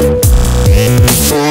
Yeah.